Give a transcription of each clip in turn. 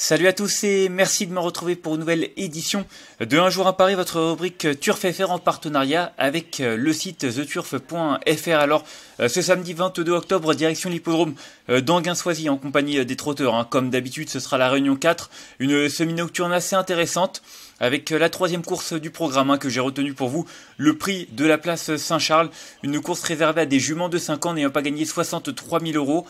Salut à tous et merci de me retrouver pour une nouvelle édition de Un jour à Paris, votre rubrique Turf FR en partenariat avec euh, le site theturf.fr. Alors, euh, ce samedi 22 octobre, direction l'hippodrome euh, d'Anguin-Soisy en compagnie des trotteurs. Hein. Comme d'habitude, ce sera la réunion 4, une semi-nocturne assez intéressante avec la troisième course du programme hein, que j'ai retenu pour vous, le prix de la place Saint-Charles, une course réservée à des juments de 5 ans n'ayant pas gagné 63 000 euros,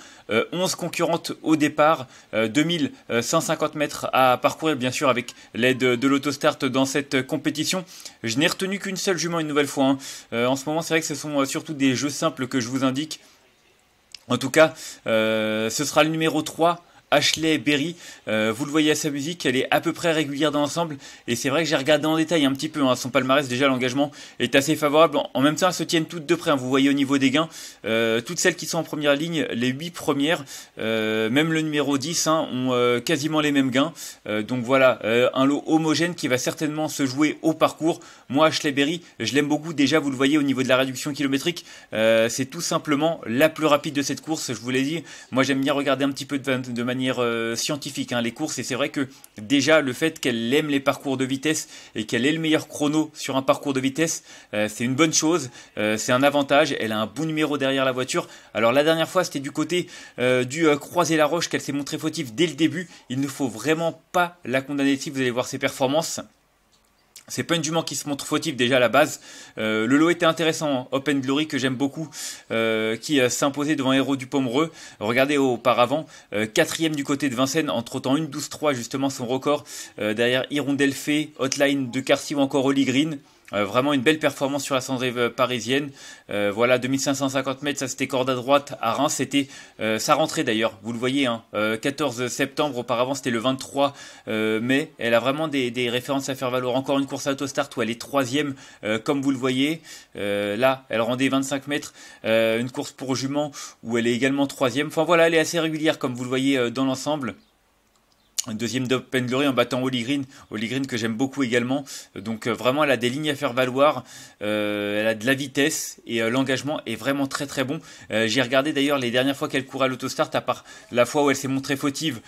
11 concurrentes au départ, 2150 mètres à parcourir, bien sûr, avec l'aide de l'autostart dans cette compétition. Je n'ai retenu qu'une seule jument une nouvelle fois. Hein. Euh, en ce moment, c'est vrai que ce sont euh, surtout des jeux simples que je vous indique. En tout cas, euh, ce sera le numéro 3 Ashley Berry. Euh, vous le voyez à sa musique, elle est à peu près régulière dans l'ensemble. Et c'est vrai que j'ai regardé en détail un petit peu hein, son palmarès. Déjà, l'engagement est assez favorable. En même temps, elles se tiennent toutes de près. Hein. vous voyez au niveau des gains, euh, toutes celles qui sont en première ligne, les 8 premières, euh, même le numéro 10, hein, ont quasiment les mêmes gains. donc voilà, un lot homogène qui va certainement se jouer au parcours. Moi, Ashley Berry, je l'aime beaucoup. Déjà, vous le voyez au niveau de la réduction kilométrique, c'est tout simplement la plus rapide de cette course. Je vous l'ai dit. Moi, j'aime bien regarder un petit peu de, de manière euh, scientifique hein, les courses. Et c'est vrai que déjà le fait qu'elle aime les parcours de vitesse et qu'elle ait le meilleur chrono sur un parcours de vitesse euh, c'est une bonne chose. Euh, c'est un avantage. Elle a un bon numéro derrière la voiture. Alors la dernière fois c'était du côté du croiser la roche qu'elle s'est montrée fautive dès le début. Il ne faut vraiment pas la condamner. Si vous allez voir ses performances c'est pas jument qui se montre fautive déjà à la base. Euh, le lot était intéressant, hein. Open Glory que j'aime beaucoup, euh, qui s'imposait devant Héros du Pomereux. Regardez auparavant, euh, quatrième du côté de Vincennes en trottant une 12-3 justement son record. derrière Hirondelle Fée, Hotline de Carcy ou encore Holly Green. Euh, vraiment une belle performance sur la Cendrive parisienne. Euh, voilà, 2550 mètres, ça c'était corde à droite à Reims. C'était euh, ça rentrait d'ailleurs, vous le voyez, hein, 14 septembre auparavant, c'était le 23 mai. Elle a vraiment des, des, références à faire valoir. Encore une course à autostart où elle est troisième, comme vous le voyez. là, elle rendait 25 mètres. une course pour jument où elle est également troisième. Enfin voilà, elle est assez régulière, comme vous le voyez dans l'ensemble deuxième d'Open Glory en battant Holly Green, Holly Green que j'aime beaucoup également. Donc euh, vraiment elle a des lignes à faire valoir, euh, elle a de la vitesse et euh, l'engagement est vraiment très très bon. J'ai regardé d'ailleurs les dernières fois qu'elle court à l'autostart, à part la fois où elle s'est montrée fautive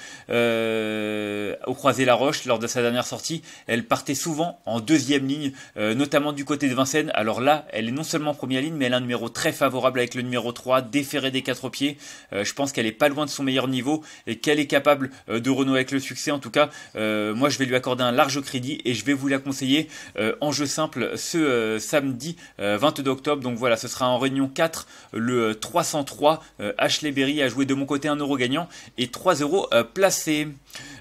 au croisé la roche lors de sa dernière sortie, elle partait souvent en deuxième ligne, notamment du côté de Vincennes. Alors là, elle est non seulement en première ligne, mais elle a un numéro très favorable avec le numéro 3, déféré des quatre pieds. je pense qu'elle est pas loin de son meilleur niveau et qu'elle est capable de renouer avec le succès. En tout cas, euh, moi je vais lui accorder un large crédit et je vais vous la conseiller euh, en jeu simple ce euh, samedi 22 octobre. Donc voilà, ce sera en réunion 4 le 303. Ashley Berry a joué de mon côté un euro gagnant et 3 euros placés.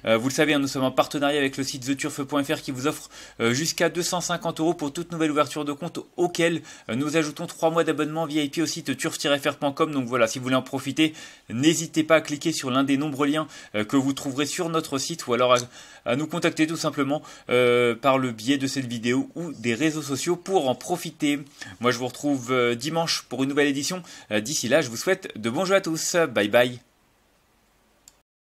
Vous le savez, hein, nous sommes en partenariat avec le site theturf.fr qui vous offre jusqu'à 250 euros pour toute nouvelle ouverture de compte auquel nous ajoutons 3 mois d'abonnement VIP au site turf-fr.com. Donc voilà, si vous voulez en profiter, n'hésitez pas à cliquer sur l'un des nombreux liens que vous trouverez sur notre site ou alors à, nous contacter tout simplement euh, par le biais de cette vidéo ou des réseaux sociaux pour en profiter. Moi je vous retrouve euh, dimanche pour une nouvelle édition. Euh, d'ici là, je vous souhaite de bons jeux à tous. Bye bye.